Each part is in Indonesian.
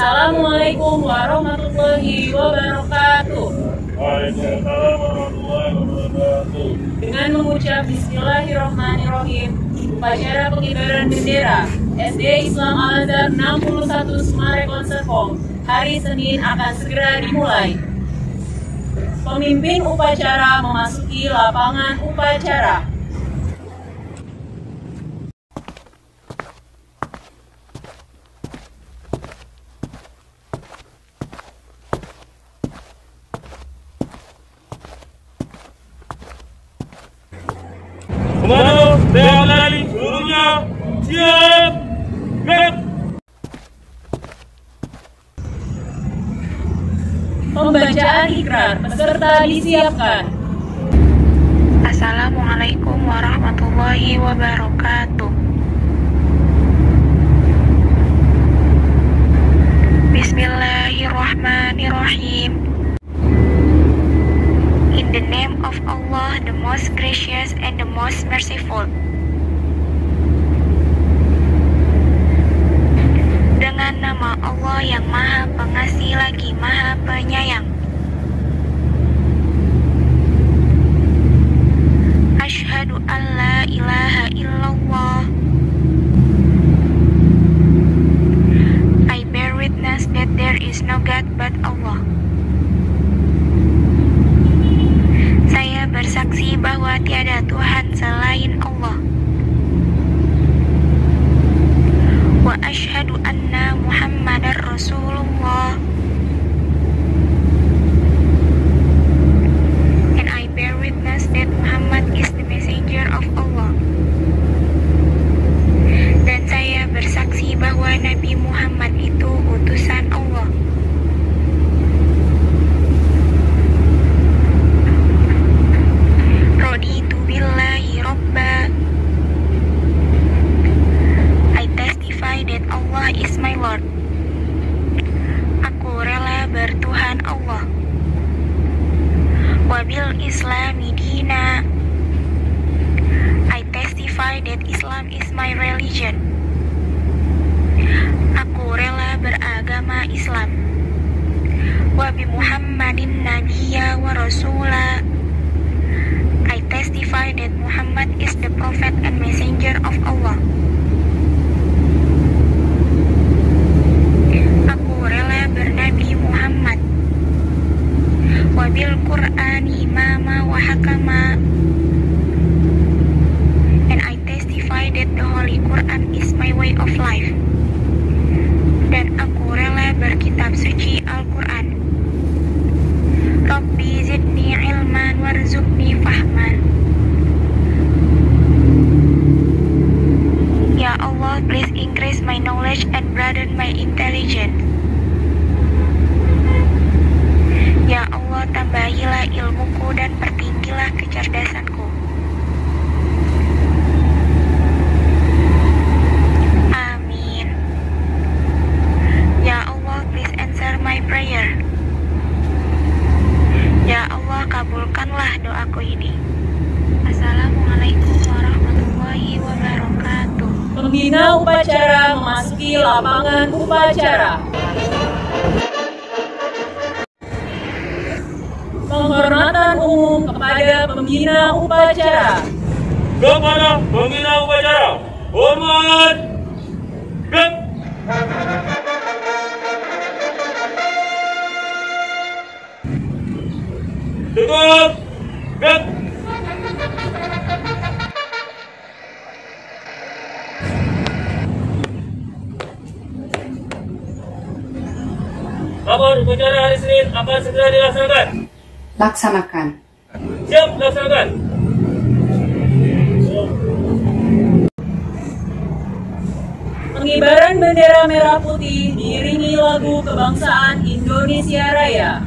Assalamualaikum warahmatullahi wabarakatuh. Waalaikumsalam warahmatullahi wabarakatuh. Dengan mengucap Bismillahirrahmanirrahim, upacara pengibaran bendera SD Islam Al Azhar 61 Semarang hari Senin akan segera dimulai. Pemimpin upacara memasuki lapangan upacara. Siap. Pembacaan ikrar peserta disiapkan. Assalamualaikum warahmatullahi wabarakatuh. Bismillahirrahmanirrahim. In the name of Allah, the most gracious and the most merciful. Dengan nama Allah yang Maha Pengasih lagi Maha Penyayang. Ashhadu an la ilaha illallah I bear witness that there is no God but Allah Saya bersaksi bahwa tiada Tuhan selain Allah Wa ashhadu anna Muhammadar Rasulullah and I bear witness that Muhammad is the messenger of Allah. Dan saya bersaksi bahwa Nabi Muhammad itu utusan Allah. Raditu billahi robba. I testify that Allah is my Lord. Aku rela bertuhan Allah wabil islami dina I testify that Islam is my religion Aku rela beragama Islam. Wabi Muhammadin Nabiya wa Rasula. I testify that Muhammad is the prophet and messenger of Allah. Aku rela bernabi Muhammad. Wabil Quran imama wa hakama. And I testify that the Holy Quran is my way of life dan aku rela berkitab suci Al-Quran. Rabbi zidni ilman warzuqni fahman Ya Allah, please increase my knowledge and broaden my intelligence Ya Allah, tambahilah ilmuku dan pertinggilah kecerdasanku. Amin. Ya Allah, please answer my prayer. Ya Allah, kabulkanlah doaku ini. Assalamualaikum warahmatullahi wabarakatuh. Pembina upacara memasuki lapangan upacara. Penghormatan umum kepada pembina upacara. Kepada pembina upacara. Hormat. Gerak. Tegak. Gerak. Kabar upacara hari Senin akan segera dilaksanakan. Laksanakan. Siap laksanakan. Pengibaran bendera merah putih diiringi lagu kebangsaan Indonesia Raya.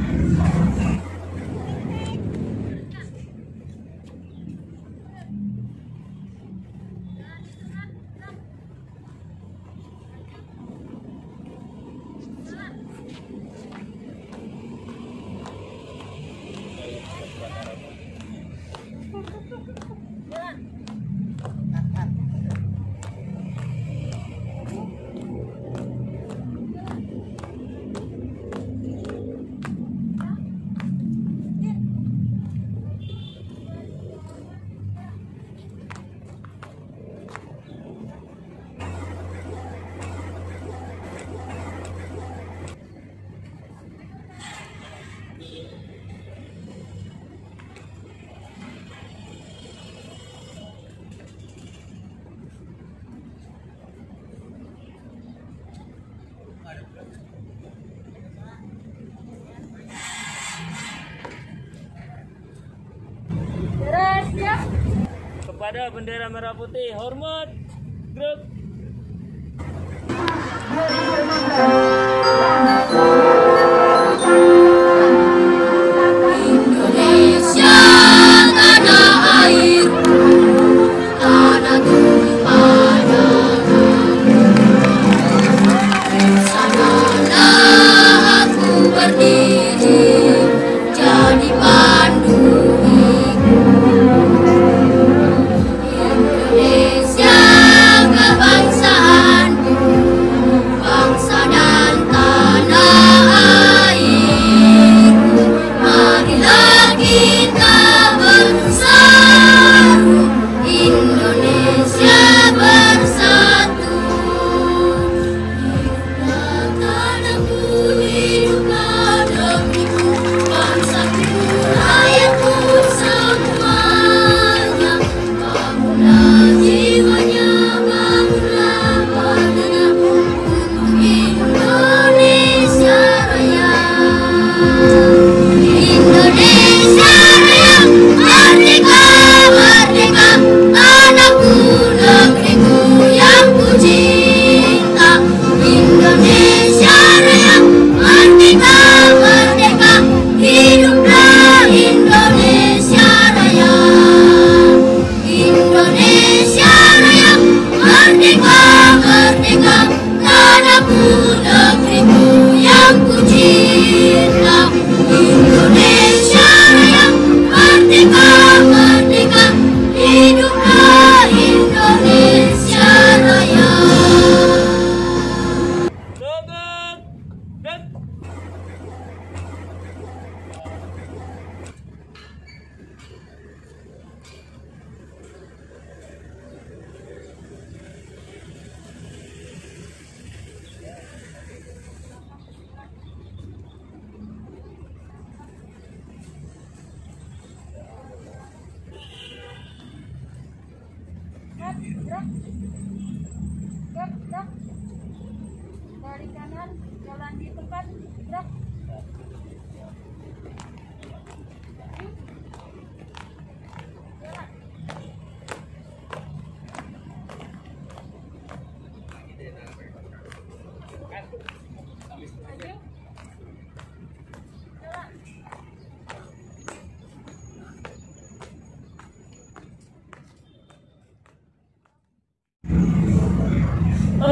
Kepada bendera merah putih. Hormat grup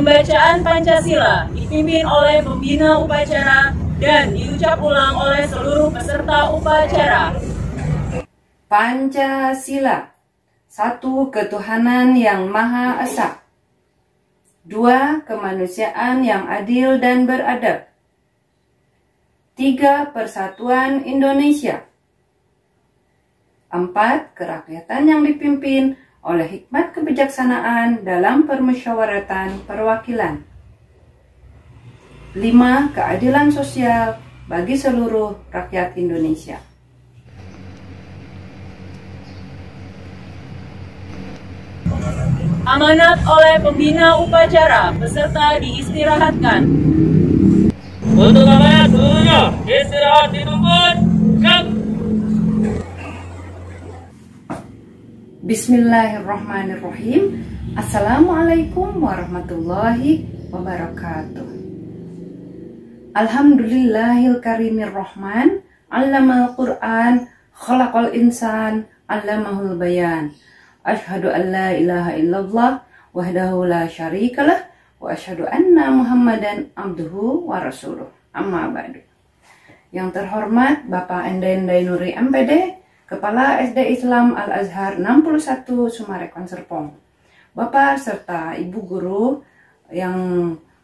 Pembacaan Pancasila dipimpin oleh pembina upacara dan diucap ulang oleh seluruh peserta upacara. Pancasila Satu ketuhanan yang Maha Esa. Dua kemanusiaan yang adil dan beradab. Tiga persatuan Indonesia. Empat kerakyatan yang dipimpin oleh hikmat kebijaksanaan dalam permusyawaratan perwakilan Lima keadilan sosial bagi seluruh rakyat Indonesia Amanat oleh pembina upacara, peserta diistirahatkan. untuk amanat seluruhnya istirahat di tempat. Bismillahirrahmanirrahim. Assalamualaikum warahmatullahi wabarakatuh. Alhamdulillahil karimir rahman Allamal quran. Khalaqal insan. Allamahul bayan. Ashhadu an la ilaha illallah Wahdahu la syarikalah Wa ashhadu anna muhammadan abduhu wa rasuluh. Amma ba'du. Yang terhormat Bapak Endendai Nuri MPD Kepala SD Islam Al-Azhar 61 Sumarekon Serpong. Bapak serta Ibu Guru yang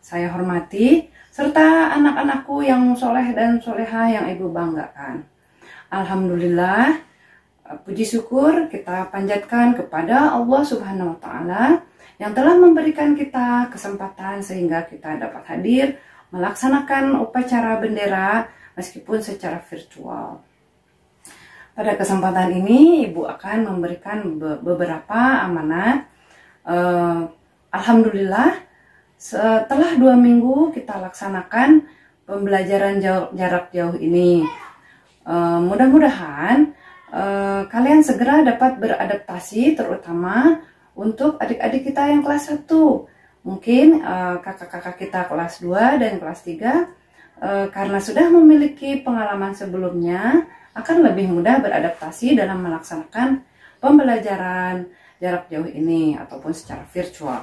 saya hormati, serta anak-anakku yang soleh dan soleha yang Ibu banggakan. Alhamdulillah, puji syukur kita panjatkan kepada Allah Subhanahu wa Ta'ala yang telah memberikan kita kesempatan sehingga kita dapat hadir melaksanakan upacara bendera meskipun secara virtual. Pada kesempatan ini, Ibu akan memberikan be- beberapa amanat. Eh, Alhamdulillah, setelah dua minggu kita laksanakan pembelajaran jauh- jarak jauh ini. Eh, mudah-mudahan eh, kalian segera dapat beradaptasi terutama untuk adik-adik kita yang kelas 1. Mungkin kakak-kakak kita kelas 2 dan kelas 3 eh, karena sudah memiliki pengalaman sebelumnya akan lebih mudah beradaptasi dalam melaksanakan pembelajaran jarak jauh ini ataupun secara virtual.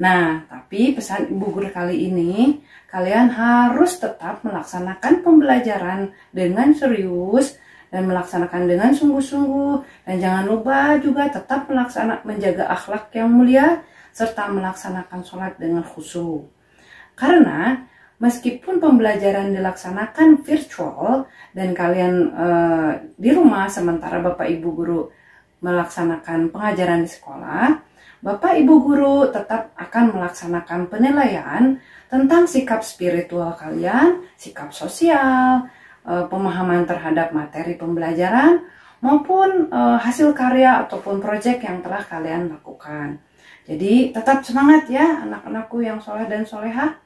Nah, tapi pesan Ibu Guru kali ini, kalian harus tetap melaksanakan pembelajaran dengan serius dan melaksanakan dengan sungguh-sungguh dan jangan lupa juga tetap melaksana menjaga akhlak yang mulia serta melaksanakan sholat dengan khusyuk. Karena meskipun pembelajaran dilaksanakan virtual dan kalian eh, di rumah sementara Bapak Ibu guru melaksanakan pengajaran di sekolah, Bapak Ibu guru tetap akan melaksanakan penilaian tentang sikap spiritual kalian, sikap sosial, eh, pemahaman terhadap materi pembelajaran, maupun eh, hasil karya ataupun proyek yang telah kalian lakukan. Jadi tetap semangat ya anak-anakku yang soleh dan solehah.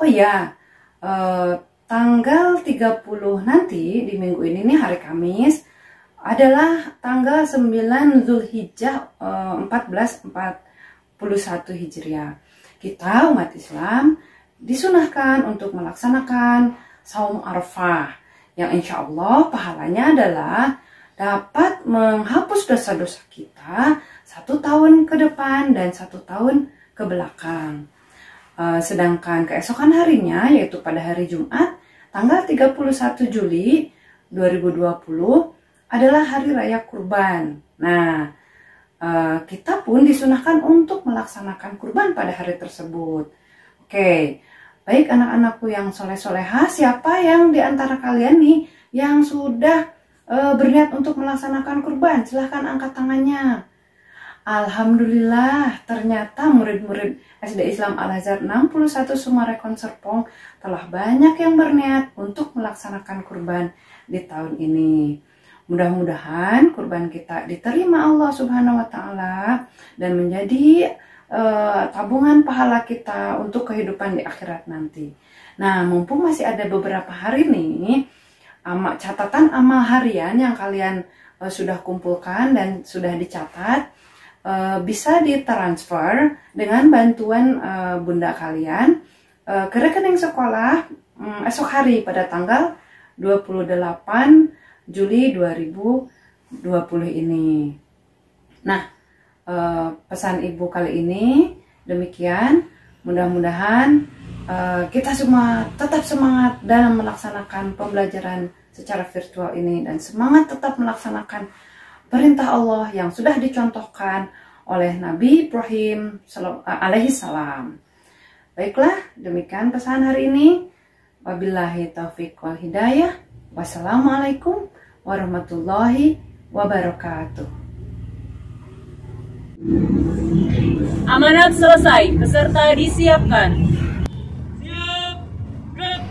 Oh ya, eh, tanggal 30 nanti di minggu ini nih hari Kamis adalah tanggal 9 Zulhijjah eh, 1441 Hijriah. Kita umat Islam disunahkan untuk melaksanakan saum arafah yang insya Allah pahalanya adalah dapat menghapus dosa-dosa kita satu tahun ke depan dan satu tahun ke belakang. Eh, sedangkan keesokan harinya yaitu pada hari Jumat tanggal 31 Juli 2020 adalah hari raya kurban. Nah, eh, kita pun disunahkan untuk melaksanakan kurban pada hari tersebut. Oke, baik anak-anakku yang soleh-soleha, siapa yang di antara kalian nih yang sudah eh, berniat untuk melaksanakan kurban? Silahkan angkat tangannya. Alhamdulillah, ternyata murid-murid SD Islam Al-Azhar 61 Sumarekon Serpong telah banyak yang berniat untuk melaksanakan kurban di tahun ini. Mudah-mudahan kurban kita diterima Allah Subhanahu wa taala dan menjadi eh, tabungan pahala kita untuk kehidupan di akhirat nanti. Nah, mumpung masih ada beberapa hari nih, ama, catatan amal harian yang kalian eh, sudah kumpulkan dan sudah dicatat eh, bisa ditransfer dengan bantuan eh, bunda kalian eh, ke rekening sekolah mm, esok hari pada tanggal 28 Juli 2020 ini. Nah, eh, pesan ibu kali ini demikian. Mudah-mudahan eh, kita semua tetap semangat dalam melaksanakan pembelajaran secara virtual ini dan semangat tetap melaksanakan perintah Allah yang sudah dicontohkan oleh Nabi Ibrahim alaihi salam. Baiklah, demikian pesan hari ini. Wabillahi taufiq wal hidayah. Wassalamualaikum warahmatullahi wabarakatuh. Amanat selesai, peserta disiapkan. Siap, gerak.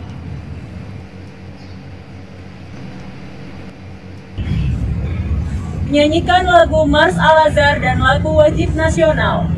Menyanyikan lagu Mars Al-Azhar dan lagu wajib nasional.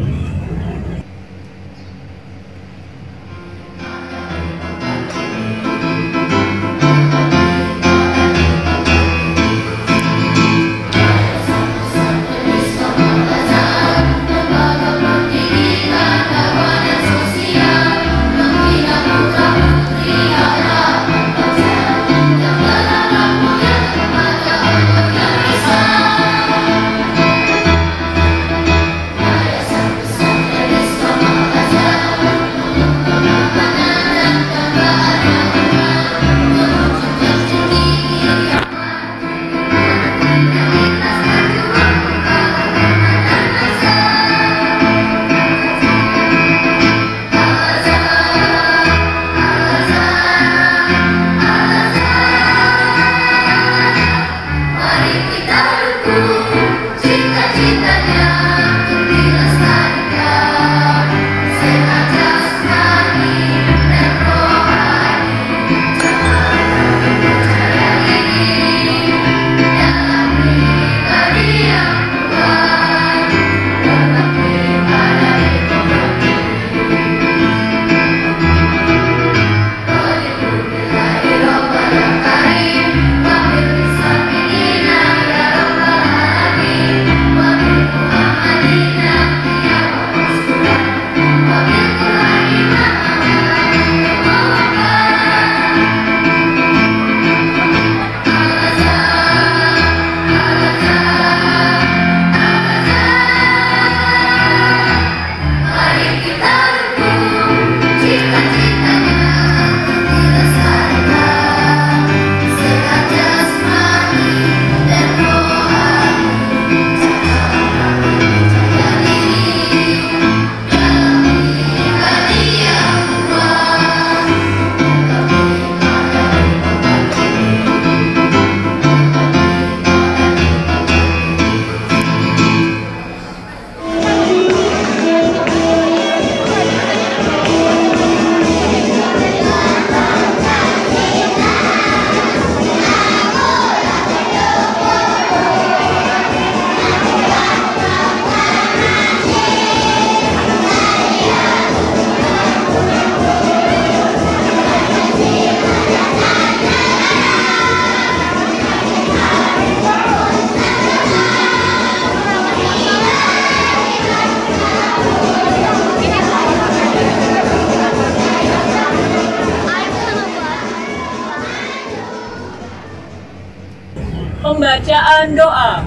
Pembacaan doa.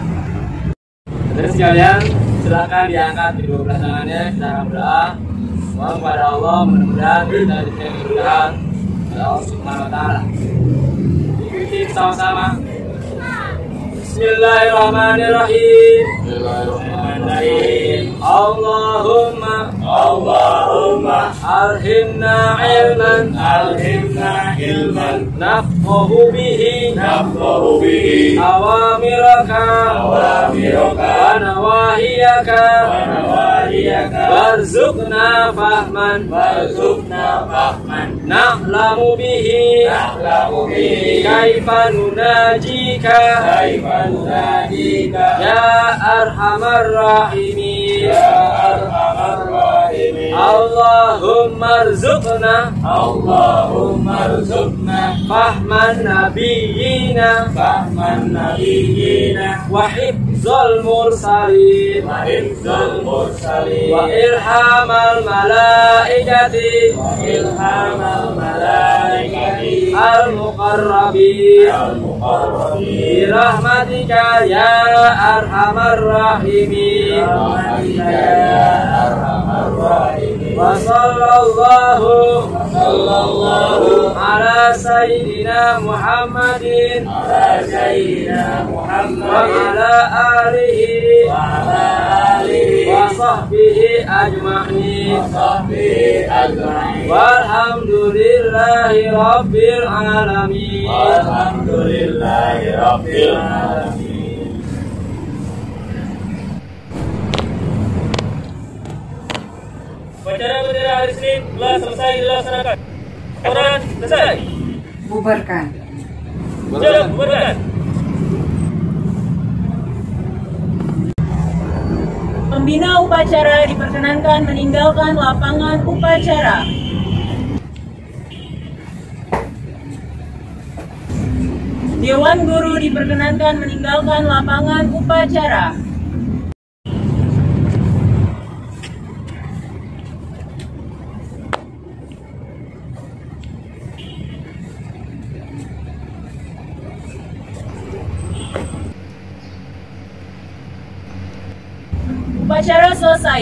Saudara sekalian, silakan diangkat di dua belah tangannya, kita akan berdoa. Mohon kepada Allah, mudah-mudahan kita diberikan kemudahan oleh Allah Subhanahu wa taala. Ikuti sama-sama. Bismillahirrahmanirrahim. Bismillahirrahmanirrahim. Allahumma Allahumma arhimna ilman arhimna ilman nafqahu نفقه به. نفقه به. أوامرك. أوامرك. ونواهيك. ونواهيك. وارزقنا فهما. وارزقنا فهما. نعلم به. نعلم به. كيف نناجيك؟ كيف نناجيك؟ يا أرحم الراحمين. يا أرحم الراحمين. Allahumma rzuqna Allahumma rzuqna fahman nabiyina. Fahman nabiyina. Wa hifzal mursalin. Wa hifzal mursalin. Wa irhamal malaikati. Wa irhamal malaikati rahmatika ya arhamar rahimin. Rahmatika ya arhamar rahimin. Wa sallallahu sallallahu ala sayyidina sahbihi ajma'in walhamdulillahi rabbil alamin walhamdulillahi rabbil alamin Upacara bendera hari Senin telah selesai dilaksanakan. Orang selesai. Bubarkan. Jalan, bubarkan. Pembina upacara diperkenankan meninggalkan lapangan upacara. Dewan Guru diperkenankan meninggalkan lapangan upacara. Upacara selesai.